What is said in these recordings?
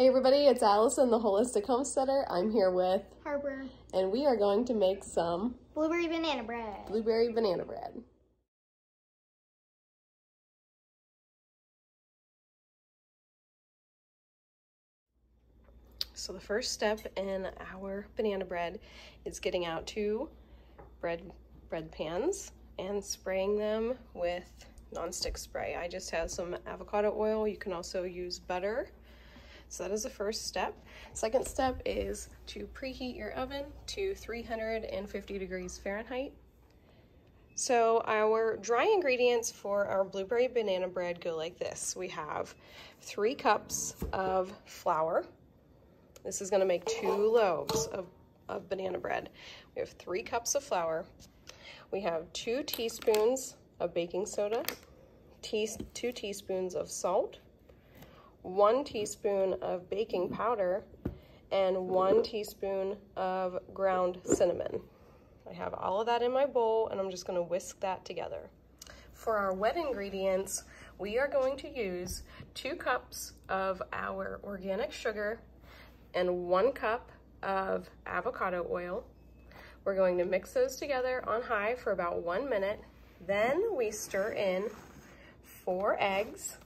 Hey everybody, it's Allison, the Holistic Homesteader. I'm here with Harper. And we are going to make some blueberry banana bread. Blueberry banana bread. So the first step in our banana bread is getting out two bread bread pans and spraying them with nonstick spray. I just have some avocado oil. You can also use butter. So that is the first step. Second step is to preheat your oven to 350 degrees Fahrenheit. So our dry ingredients for our blueberry banana bread go like this. We have three cups of flour. This is gonna make two loaves of, of banana bread. We have three cups of flour. We have two teaspoons of baking soda, two teaspoons of salt, one teaspoon of baking powder, and one teaspoon of ground cinnamon. I have all of that in my bowl and I'm just gonna whisk that together. For our wet ingredients, we are going to use two cups of our organic sugar and one cup of avocado oil. We're going to mix those together on high for about one minute. Then we stir in four eggs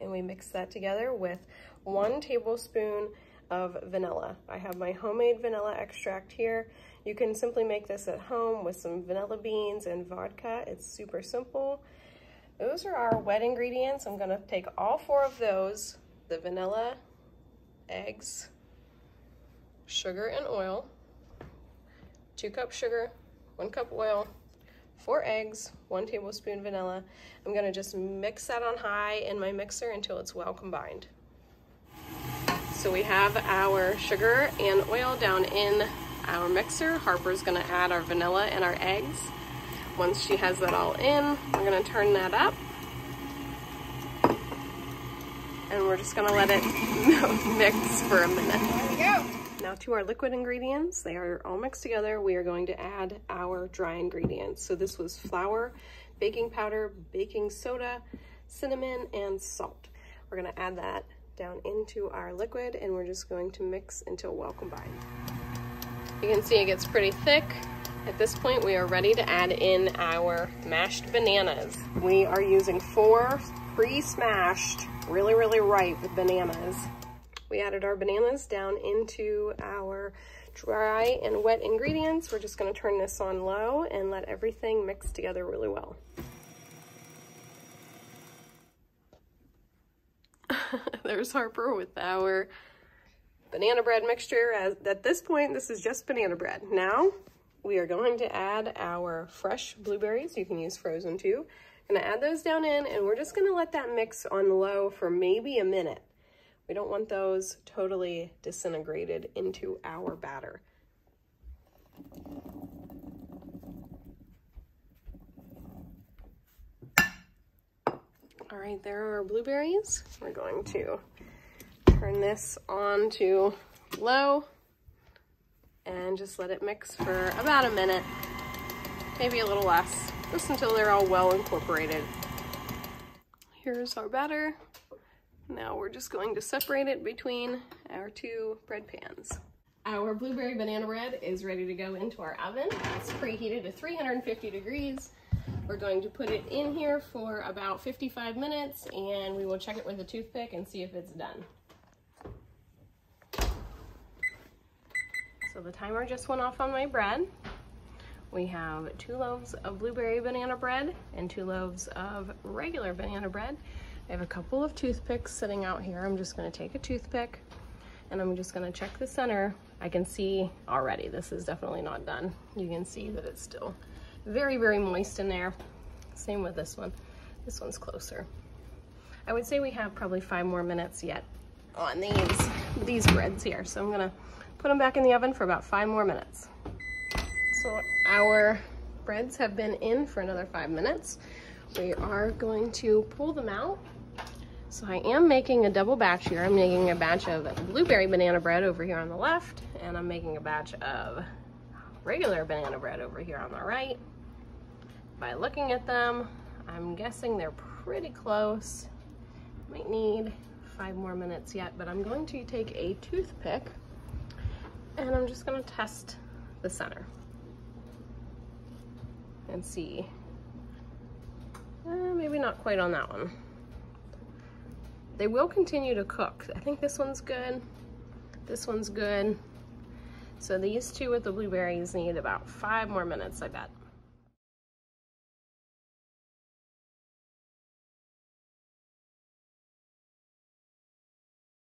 and we mix that together with one tablespoon of vanilla. I have my homemade vanilla extract here. You can simply make this at home with some vanilla beans and vodka. It's super simple. Those are our wet ingredients. I'm gonna take all four of those, the vanilla, eggs, sugar and oil, two cup sugar, one cup oil, four eggs, one tablespoon vanilla. I'm gonna just mix that on high in my mixer until it's well combined. So we have our sugar and oil down in our mixer. Harper's gonna add our vanilla and our eggs. Once she has that all in, we're gonna turn that up. And we're just gonna let it mix for a minute. There we go. Now to our liquid ingredients, they are all mixed together. We are going to add our dry ingredients. So this was flour, baking powder, baking soda, cinnamon, and salt. We're gonna add that down into our liquid and we're just going to mix until well combined. You can see it gets pretty thick. At this point, we are ready to add in our mashed bananas. We are using four pre-smashed, really, really ripe bananas. We added our bananas down into our dry and wet ingredients. We're just gonna turn this on low and let everything mix together really well. There's Harper with our banana bread mixture. At this point, this is just banana bread. Now, we are going to add our fresh blueberries. You can use frozen too. Gonna add those down in and we're just gonna let that mix on low for maybe a minute. We don't want those totally disintegrated into our batter. All right, there are our blueberries. We're going to turn this on to low and just let it mix for about a minute, maybe a little less, just until they're all well incorporated. Here's our batter. Now we're just going to separate it between our two bread pans. Our blueberry banana bread is ready to go into our oven. It's preheated to 350 degrees. We're going to put it in here for about 55 minutes and we will check it with a toothpick and see if it's done. So the timer just went off on my bread. We have two loaves of blueberry banana bread and two loaves of regular banana bread. I have a couple of toothpicks sitting out here. I'm just gonna take a toothpick and I'm just gonna check the center. I can see already, this is definitely not done. You can see that it's still very, very moist in there. Same with this one. This one's closer. I would say we have probably five more minutes yet on these, these breads here. So I'm gonna put them back in the oven for about five more minutes. So our breads have been in for another five minutes. We are going to pull them out so I am making a double batch here. I'm making a batch of blueberry banana bread over here on the left, and I'm making a batch of regular banana bread over here on the right. By looking at them, I'm guessing they're pretty close. Might need five more minutes yet, but I'm going to take a toothpick and I'm just gonna test the center and see. Uh, maybe not quite on that one. They will continue to cook. I think this one's good. This one's good. So these two with the blueberries need about five more minutes, I bet.